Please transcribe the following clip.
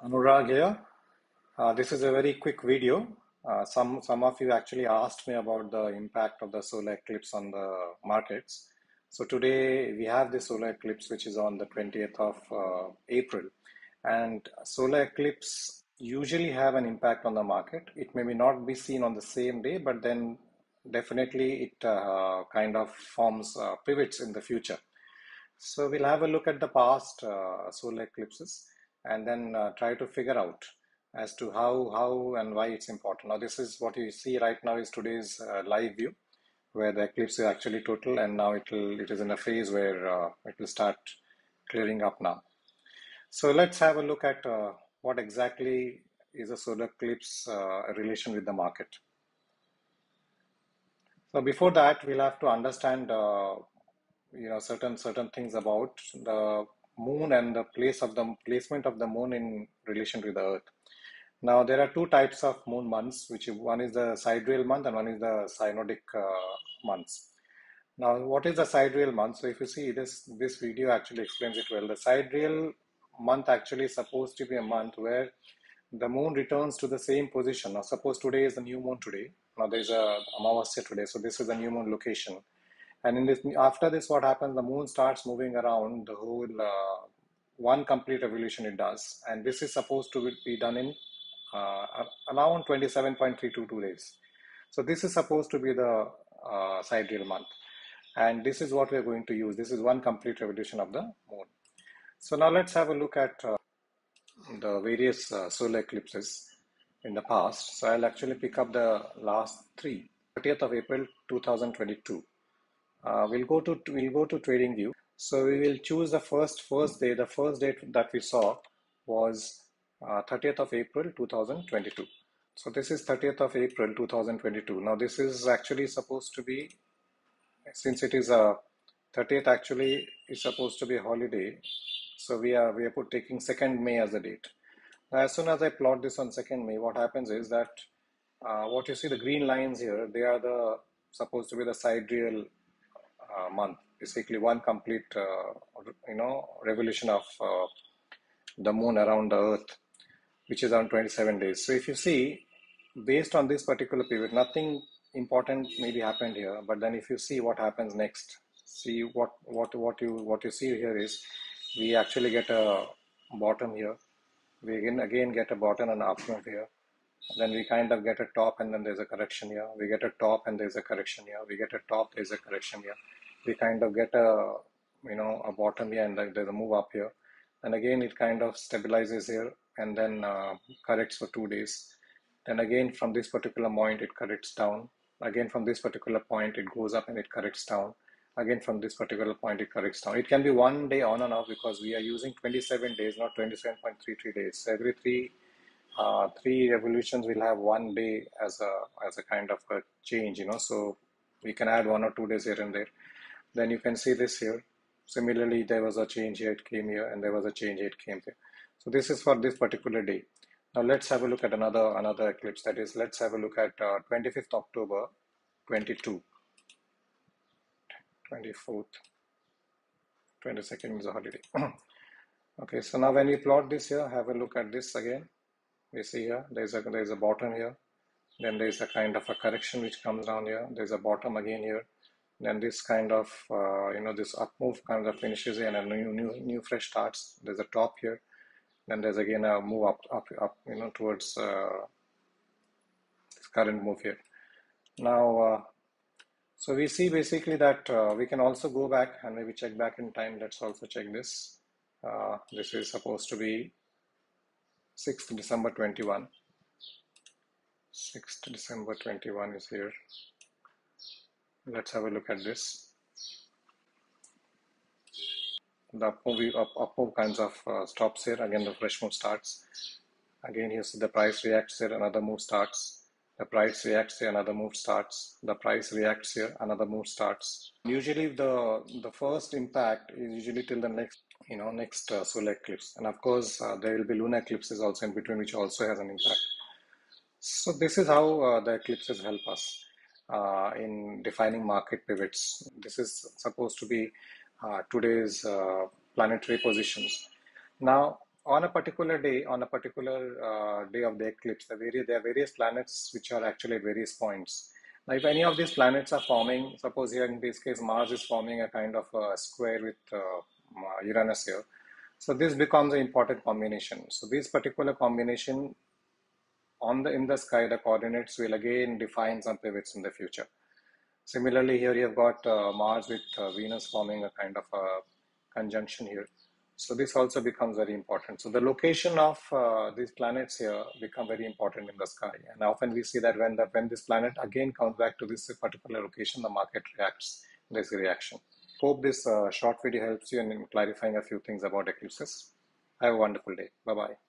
Anurag here. Uh, this is a very quick video. Uh, some some of you actually asked me about the impact of the solar eclipse on the markets. So today we have the solar eclipse, which is on the 20th of uh, April, and solar eclipse usually have an impact on the market. It may not be seen on the same day, but then definitely it uh, kind of forms uh, pivots in the future. So we'll have a look at the past uh, solar eclipses and then uh, try to figure out as to how how and why it's important. Now this is what you see right now is today's uh, live view where the eclipse is actually total and now it will it is in a phase where uh, it will start clearing up now. So let's have a look at uh, what exactly is a solar eclipse uh, relation with the market. So before that, we'll have to understand, uh, you know, certain certain things about the moon and the place of the placement of the moon in relation to the earth. Now there are two types of moon months, which one is the sidereal month and one is the synodic uh, months. Now, what is the sidereal month? So if you see this, this video actually explains it well. The sidereal month actually is supposed to be a month where the moon returns to the same position. Now, suppose today is the new moon today. Now there's a Amavasya today, so this is the new moon location. And in this, after this, what happens? The moon starts moving around the whole uh, one complete revolution it does, and this is supposed to be done in uh, around 27.322 days. So this is supposed to be the uh, sidereal month, and this is what we are going to use. This is one complete revolution of the moon. So now let's have a look at uh, the various uh, solar eclipses in the past. So I'll actually pick up the last three. 30th of April 2022. Uh, we'll go to we'll go to Trading View. So we will choose the first first day. The first date that we saw was uh, 30th of April 2022. So this is 30th of April 2022. Now this is actually supposed to be since it is a 30th actually is supposed to be a holiday. So we are we are put taking 2nd May as a date. now As soon as I plot this on 2nd May, what happens is that uh, what you see the green lines here, they are the supposed to be the sidereal uh, month. Basically, one complete uh, you know revolution of uh, the moon around the Earth, which is around 27 days. So if you see, based on this particular period, nothing important maybe happened here. But then if you see what happens next, see what what what you what you see here is we actually get a bottom here we again again get a bottom and up move here then we kind of get a top and then there's a correction here we get a top and there's a correction here we get a top there's a correction here we kind of get a you know a bottom here and then there's a move up here and again it kind of stabilizes here and then uh, corrects for two days then again from this particular point it corrects down again from this particular point it goes up and it corrects down again from this particular point it corrects down. It can be one day on and off because we are using 27 days, not 27.33 days. So every three uh, three revolutions will have one day as a as a kind of a change, you know. So we can add one or two days here and there. Then you can see this here. Similarly, there was a change here, it came here, and there was a change here, it came here. So this is for this particular day. Now let's have a look at another another eclipse. That is, let's have a look at uh, 25th October 22. 24th 22nd is a holiday okay so now when we plot this here have a look at this again we see here there's a there's a bottom here then there's a kind of a correction which comes down here there's a bottom again here then this kind of uh, you know this up move kind of finishes and a new new new fresh starts there's a top here then there's again a move up up up you know towards uh, this current move here now uh, so we see basically that uh, we can also go back and maybe check back in time. Let's also check this. Uh, this is supposed to be 6th December 21. 6th December 21 is here. Let's have a look at this. The up move, up, up move kinds of uh, stops here. Again, the fresh move starts. Again, here see the price reacts here, another move starts the price reacts here, another move starts. The price reacts here, another move starts. Usually, the the first impact is usually till the next, you know, next uh, solar eclipse, and of course, uh, there will be lunar eclipses also in between, which also has an impact. So this is how uh, the eclipses help us uh, in defining market pivots. This is supposed to be uh, today's uh, planetary positions. Now, on a particular day, on a particular uh, day of the eclipse, the various, there are various planets which are actually at various points. Now, if any of these planets are forming, suppose here in this case, Mars is forming a kind of a square with uh, Uranus here. So this becomes an important combination. So this particular combination on the in the sky, the coordinates will again define some pivots in the future. Similarly, here you have got uh, Mars with uh, Venus forming a kind of a conjunction here. So this also becomes very important. So the location of uh, these planets here become very important in the sky. And often we see that when the when this planet again comes back to this particular location, the market reacts. There's a reaction. Hope this uh, short video helps you in clarifying a few things about eclipses. Have a wonderful day. Bye bye.